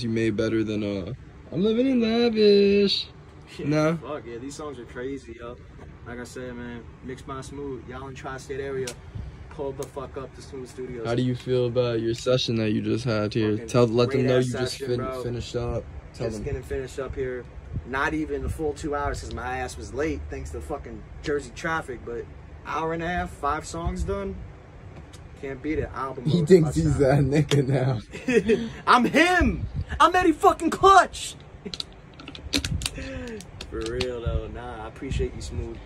you made better than uh I'm living in lavish. Yeah, No. Fuck yeah, these songs are crazy, yo. Like I said, man, MixedBySmooth. Y'all in tri-state area, pull the fuck up to Smooth Studios. How do you feel about your session that you just had here? Fucking Tell let them know you just fin- finished up. Tell Just them. getting finished up here. Not even the full two hours because my ass was late thanks to fucking Jersey traffic. But hour and a half, five songs done. Can't beat it. Album. He thinks he's that nigga now. I'm him. I'm Eddie fucking Clutch. For real though, nah. I appreciate you, Smooth.